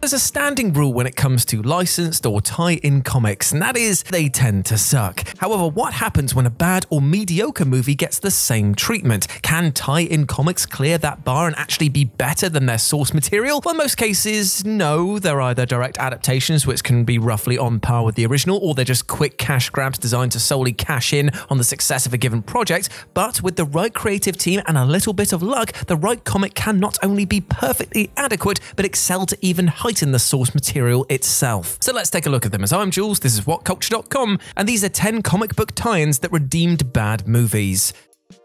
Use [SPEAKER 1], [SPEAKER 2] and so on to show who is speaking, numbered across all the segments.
[SPEAKER 1] There's a standing rule when it comes to licensed or tie-in comics, and that is they tend to suck. However, what happens when a bad or mediocre movie gets the same treatment? Can tie-in comics clear that bar and actually be better than their source material? Well, in most cases, no. They're either direct adaptations, which can be roughly on par with the original, or they're just quick cash grabs designed to solely cash in on the success of a given project. But with the right creative team and a little bit of luck, the right comic can not only be perfectly adequate, but excel to even higher in the source material itself. So let's take a look at them. As I'm Jules, this is WhatCulture.com, and these are 10 comic book tie ins that redeemed bad movies.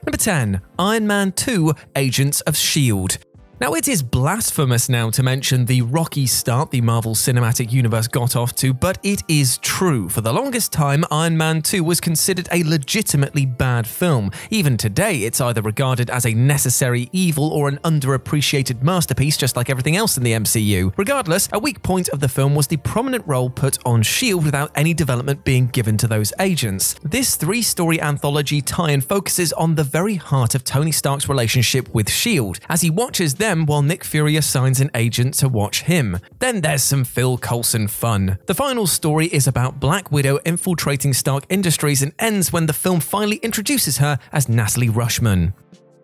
[SPEAKER 1] Number 10 Iron Man 2 Agents of S.H.I.E.L.D. Now, it is blasphemous now to mention the rocky start the Marvel Cinematic Universe got off to, but it is true. For the longest time, Iron Man 2 was considered a legitimately bad film. Even today, it's either regarded as a necessary evil or an underappreciated masterpiece, just like everything else in the MCU. Regardless, a weak point of the film was the prominent role put on S.H.I.E.L.D. without any development being given to those agents. This three story anthology tie in focuses on the very heart of Tony Stark's relationship with S.H.I.E.L.D. as he watches them while Nick Fury assigns an agent to watch him. Then there's some Phil Coulson fun. The final story is about Black Widow infiltrating Stark Industries and ends when the film finally introduces her as Natalie Rushman.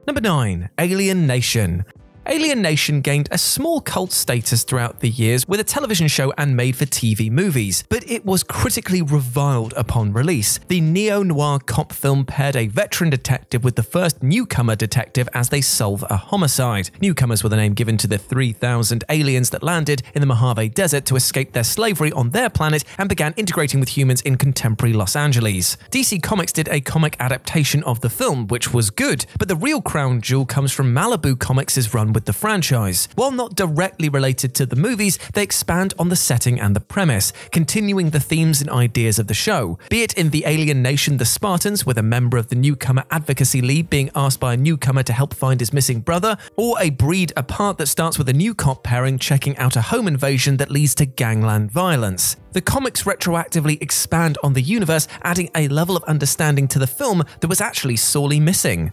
[SPEAKER 1] Number 9 Alien Nation. Alien Nation gained a small cult status throughout the years with a television show and made for TV movies, but it was critically reviled upon release. The neo noir cop film paired a veteran detective with the first newcomer detective as they solve a homicide. Newcomers were the name given to the 3,000 aliens that landed in the Mojave Desert to escape their slavery on their planet and began integrating with humans in contemporary Los Angeles. DC Comics did a comic adaptation of the film, which was good, but the real crown jewel comes from Malibu Comics' run with with the franchise. While not directly related to the movies, they expand on the setting and the premise, continuing the themes and ideas of the show. Be it in The Alien Nation The Spartans, with a member of the Newcomer Advocacy League being asked by a newcomer to help find his missing brother, or a breed apart that starts with a new cop pairing checking out a home invasion that leads to gangland violence. The comics retroactively expand on the universe, adding a level of understanding to the film that was actually sorely missing.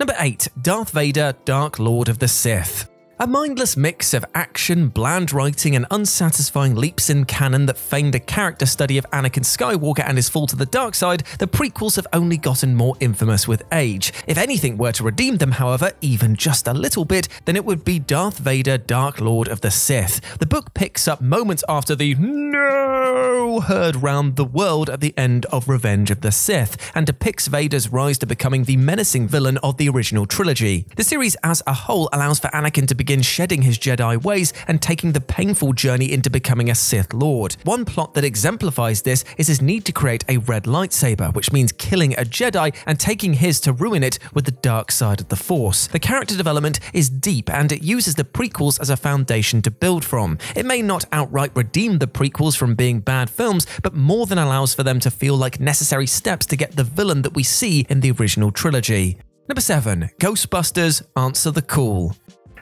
[SPEAKER 1] Number 8 Darth Vader, Dark Lord of the Sith. A mindless mix of action, bland writing, and unsatisfying leaps in canon that feigned a character study of Anakin Skywalker and his fall to the dark side, the prequels have only gotten more infamous with age. If anything were to redeem them, however, even just a little bit, then it would be Darth Vader, Dark Lord of the Sith. The book picks up moments after the no heard round the world at the end of Revenge of the Sith and depicts Vader's rise to becoming the menacing villain of the original trilogy. The series as a whole allows for Anakin to begin begins shedding his Jedi ways and taking the painful journey into becoming a Sith Lord. One plot that exemplifies this is his need to create a red lightsaber, which means killing a Jedi and taking his to ruin it with the dark side of the Force. The character development is deep and it uses the prequels as a foundation to build from. It may not outright redeem the prequels from being bad films, but more than allows for them to feel like necessary steps to get the villain that we see in the original trilogy. Number 7. Ghostbusters Answer the Call.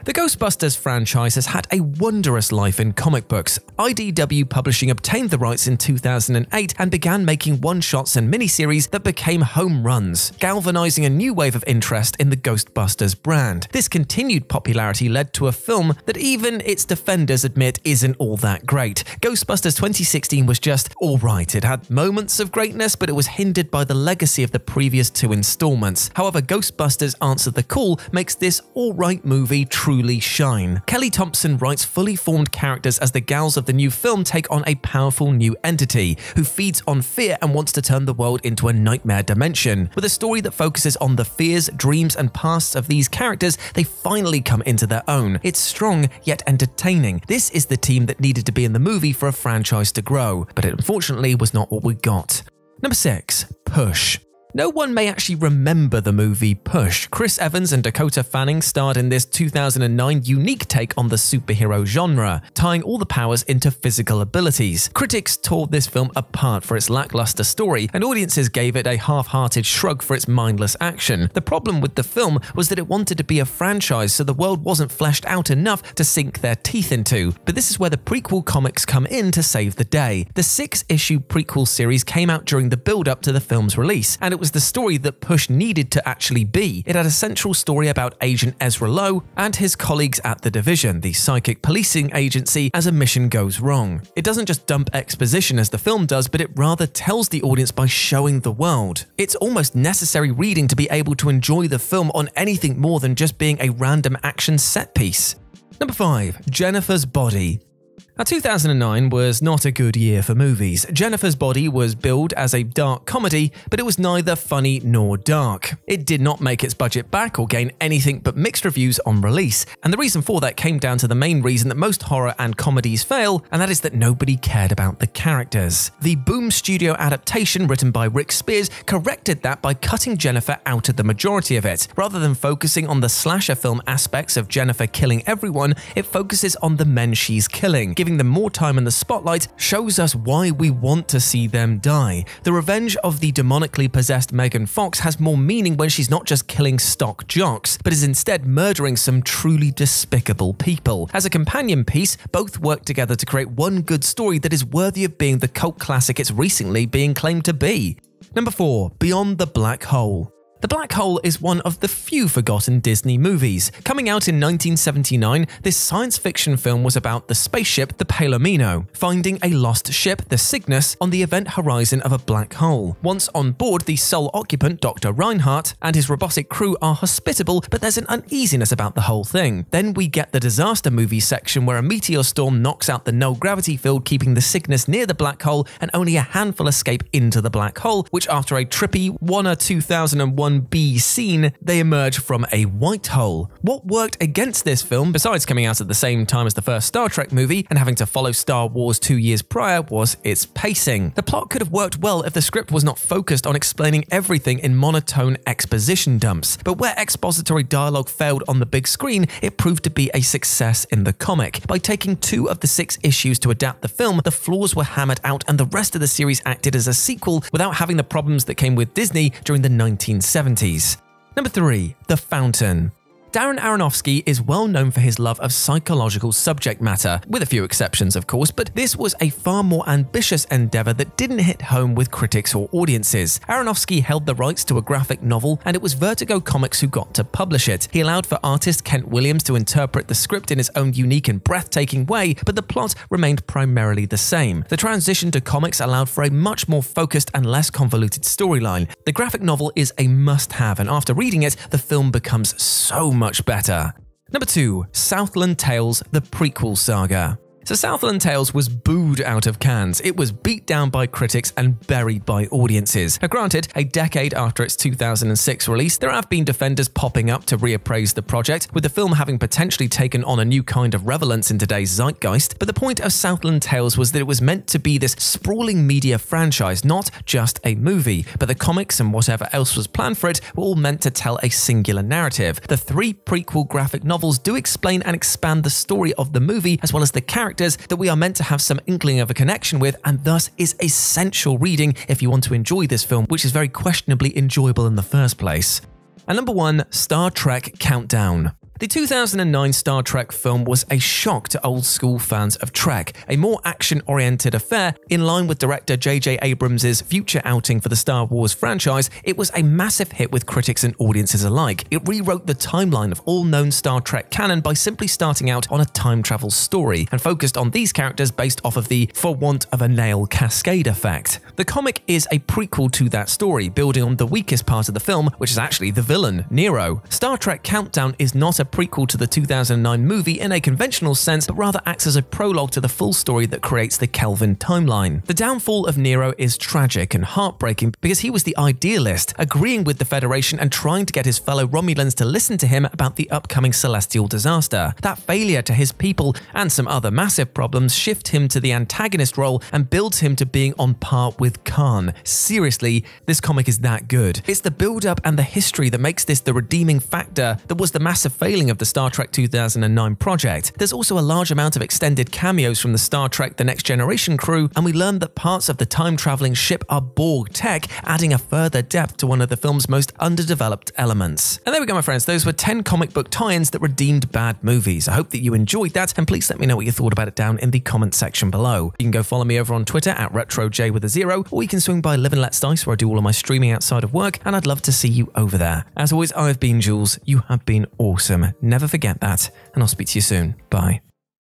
[SPEAKER 1] The Ghostbusters franchise has had a wondrous life in comic books. IDW Publishing obtained the rights in 2008 and began making one shots and miniseries that became home runs, galvanizing a new wave of interest in the Ghostbusters brand. This continued popularity led to a film that even its defenders admit isn't all that great. Ghostbusters 2016 was just alright. It had moments of greatness, but it was hindered by the legacy of the previous two installments. However, Ghostbusters Answer the Call makes this alright movie truly shine. Kelly Thompson writes fully formed characters as the gals of the new film take on a powerful new entity who feeds on fear and wants to turn the world into a nightmare dimension. With a story that focuses on the fears, dreams, and pasts of these characters, they finally come into their own. It's strong yet entertaining. This is the team that needed to be in the movie for a franchise to grow, but it unfortunately was not what we got. Number 6. Push. No one may actually remember the movie Push. Chris Evans and Dakota Fanning starred in this 2009 unique take on the superhero genre, tying all the powers into physical abilities. Critics tore this film apart for its lackluster story, and audiences gave it a half hearted shrug for its mindless action. The problem with the film was that it wanted to be a franchise, so the world wasn't fleshed out enough to sink their teeth into. But this is where the prequel comics come in to save the day. The six issue prequel series came out during the build up to the film's release, and it it was the story that Push needed to actually be. It had a central story about Agent Ezra Lowe and his colleagues at the Division, the psychic policing agency, as a mission goes wrong. It doesn't just dump exposition as the film does, but it rather tells the audience by showing the world. It's almost necessary reading to be able to enjoy the film on anything more than just being a random action set piece. Number 5. Jennifer's Body now, 2009 was not a good year for movies. Jennifer's Body was billed as a dark comedy, but it was neither funny nor dark. It did not make its budget back or gain anything but mixed reviews on release, and the reason for that came down to the main reason that most horror and comedies fail, and that is that nobody cared about the characters. The Boom Studio adaptation, written by Rick Spears, corrected that by cutting Jennifer out of the majority of it. Rather than focusing on the slasher film aspects of Jennifer killing everyone, it focuses on the men she's killing, giving giving them more time in the spotlight shows us why we want to see them die. The revenge of the demonically possessed Megan Fox has more meaning when she's not just killing stock jocks, but is instead murdering some truly despicable people. As a companion piece, both work together to create one good story that is worthy of being the cult classic it's recently being claimed to be. Number 4. Beyond the Black Hole the Black Hole is one of the few forgotten Disney movies. Coming out in 1979, this science fiction film was about the spaceship the Palomino, finding a lost ship, the Cygnus, on the event horizon of a black hole. Once on board, the sole occupant, Dr. Reinhardt, and his robotic crew are hospitable, but there's an uneasiness about the whole thing. Then we get the disaster movie section where a meteor storm knocks out the null gravity field, keeping the Cygnus near the black hole, and only a handful escape into the black hole, which after a trippy 1 or 2001 1B scene, they emerge from a white hole. What worked against this film, besides coming out at the same time as the first Star Trek movie and having to follow Star Wars two years prior, was its pacing. The plot could have worked well if the script was not focused on explaining everything in monotone exposition dumps, but where expository dialogue failed on the big screen, it proved to be a success in the comic. By taking two of the six issues to adapt the film, the flaws were hammered out and the rest of the series acted as a sequel without having the problems that came with Disney during the 1970s. 70s. Number 3. The Fountain. Darren Aronofsky is well known for his love of psychological subject matter, with a few exceptions, of course, but this was a far more ambitious endeavor that didn't hit home with critics or audiences. Aronofsky held the rights to a graphic novel, and it was Vertigo Comics who got to publish it. He allowed for artist Kent Williams to interpret the script in his own unique and breathtaking way, but the plot remained primarily the same. The transition to comics allowed for a much more focused and less convoluted storyline. The graphic novel is a must have, and after reading it, the film becomes so much better. Number 2. Southland Tales The Prequel Saga so Southland Tales was booed out of Cannes. It was beat down by critics and buried by audiences. Now granted, a decade after its 2006 release, there have been defenders popping up to reappraise the project, with the film having potentially taken on a new kind of relevance in today's zeitgeist. But the point of Southland Tales was that it was meant to be this sprawling media franchise, not just a movie. But the comics and whatever else was planned for it were all meant to tell a singular narrative. The three prequel graphic novels do explain and expand the story of the movie as well as the characters characters that we are meant to have some inkling of a connection with, and thus is essential reading if you want to enjoy this film, which is very questionably enjoyable in the first place. And number one, Star Trek Countdown. The 2009 Star Trek film was a shock to old school fans of Trek, a more action oriented affair in line with director J.J. Abrams' future outing for the Star Wars franchise. It was a massive hit with critics and audiences alike. It rewrote the timeline of all known Star Trek canon by simply starting out on a time travel story and focused on these characters based off of the for want of a nail cascade effect. The comic is a prequel to that story, building on the weakest part of the film, which is actually the villain, Nero. Star Trek Countdown is not a prequel to the 2009 movie in a conventional sense, but rather acts as a prologue to the full story that creates the Kelvin timeline. The downfall of Nero is tragic and heartbreaking because he was the idealist, agreeing with the Federation and trying to get his fellow Romulans to listen to him about the upcoming celestial disaster. That failure to his people and some other massive problems shift him to the antagonist role and builds him to being on par with Khan. Seriously, this comic is that good. It's the build up and the history that makes this the redeeming factor that was the massive failure of the Star Trek 2009 project. There's also a large amount of extended cameos from the Star Trek The Next Generation crew, and we learn that parts of the time traveling ship are Borg tech, adding a further depth to one of the film's most underdeveloped elements. And there we go, my friends. Those were 10 comic book tie ins that redeemed bad movies. I hope that you enjoyed that, and please let me know what you thought about it down in the comment section below. You can go follow me over on Twitter at RetroJ with a zero, or you can swing by Live and Let's Dice where I do all of my streaming outside of work, and I'd love to see you over there. As always, I've been Jules. You have been awesome. Never forget that, and I'll speak to you soon. Bye.